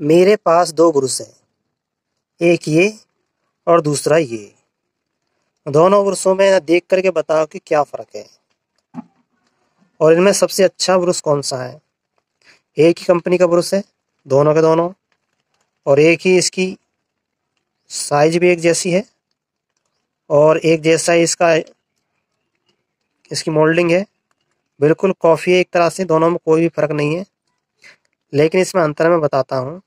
मेरे पास दो ब्रुश हैं। एक ये और दूसरा ये। दोनों ब्रुशों में देख करके बताओ कि क्या फ़र्क है। और इनमें सबसे अच्छा ब्रुश कौन सा है? एक ही कंपनी का ब्रुश है, दोनों के दोनों। और एक ही इसकी साइज़ भी एक जैसी है। और एक जैसा इसका, इसकी मोल्डिंग है। बिल्कुल कॉफ़ी है एक तरह से, दोनों में कोई भी फ़र्क नहीं है। लेकिन इसमें अंतर मैं बताता हूँ।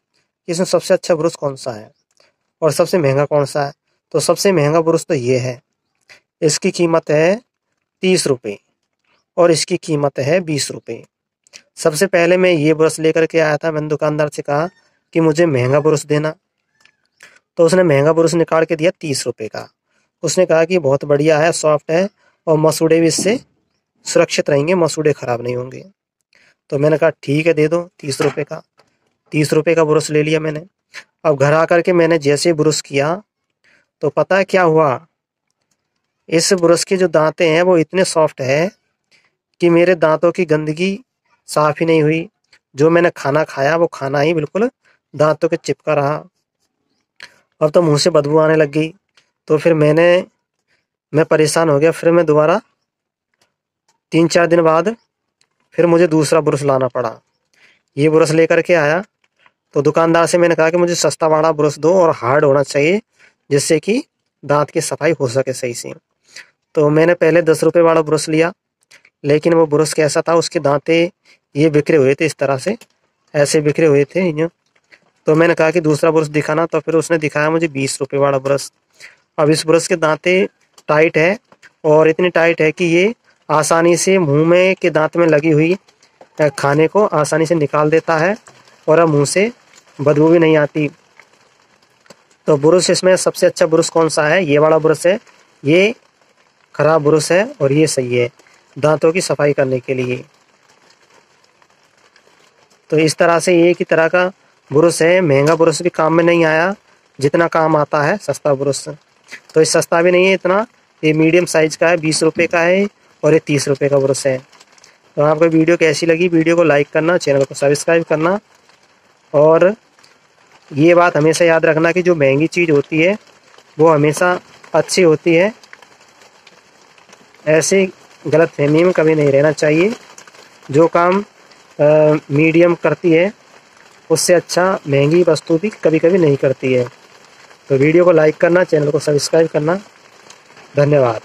इसमें सबसे अच्छा ब्रुश कौन सा है? और सबसे महँगा कौन सा है? तो सबसे महँगा ब्रुश तो ये है। इसकी कीमत है तीस रुपये और इसकी कीमत है बीस रुपये सबसे पहले मैं ये ब्रश लेकर के आया था, मैंने दुकानदार से कहा कि मुझे महँगा ब्रश देना। तो उसने महँगा ब्रश निकाल के दिया तीस रुपये का। उसने कहा कि बहुत बढ़िया है, सॉफ्ट है और मसूड़े भी इससे सुरक्षित रहेंगे, मसूड़े ख़राब नहीं होंगे। तो मैंने कहा, ठीक है, दे दो तीस रुपये का। तीस रुपये का ब्रश ले लिया मैंने। अब घर आकर के मैंने जैसे ब्रश किया तो पता है क्या हुआ? इस ब्रश के जो दांते हैं, वो इतने सॉफ्ट है कि मेरे दांतों की गंदगी साफ़ ही नहीं हुई। जो मैंने खाना खाया, वो खाना ही बिल्कुल दांतों के चिपका रहा। अब तो मुँह से बदबू आने लग गई। तो फिर मैंने, मैं परेशान हो गया। फिर मैं दोबारा तीन चार दिन बाद फिर मुझे दूसरा ब्रश लाना पड़ा। ये ब्रश लेकर के आया। तो दुकानदार से मैंने कहा कि मुझे सस्ता वाला ब्रश दो और हार्ड होना चाहिए, जिससे कि दांत की सफ़ाई हो सके सही से। तो मैंने पहले दस रुपये वाला ब्रश लिया, लेकिन वो ब्रश कैसा था, उसके दांते ये बिखरे हुए थे इस तरह से, ऐसे बिखरे हुए थे यूँ। तो मैंने कहा कि दूसरा ब्रश दिखाना तो फिर उसने दिखाया मुझे बीस रुपये वाला ब्रश। अब इस ब्रश के दांते टाइट है और इतनी टाइट है कि ये आसानी से मुँह में के दांत में लगी हुई खाने को आसानी से निकाल देता है और अब मुँह से बदबू भी नहीं आती। तो ब्रश इसमें सबसे अच्छा ब्रश कौन सा है? ये वाला ब्रश है, ये खराब ब्रश है और ये सही है दांतों की सफ़ाई करने के लिए। तो इस तरह से एक ही तरह का ब्रश है। महँगा ब्रश भी काम में नहीं आया, जितना काम आता है सस्ता ब्रश। तो ये सस्ता भी नहीं है इतना, ये मीडियम साइज़ का है, बीस रुपये का है और ये तीस रुपये का ब्रश है। तो आपको वीडियो कैसी लगी, वीडियो को लाइक करना, चैनल को सब्सक्राइब करना और ये बात हमेशा याद रखना कि जो महँगी चीज़ होती है वो हमेशा अच्छी होती है। ऐसे गलत फहमी में कभी नहीं रहना चाहिए। जो काम आ, मीडियम करती है उससे अच्छा महँगी वस्तु भी कभी कभी नहीं करती है। तो वीडियो को लाइक करना चैनल को सब्सक्राइब करना। धन्यवाद।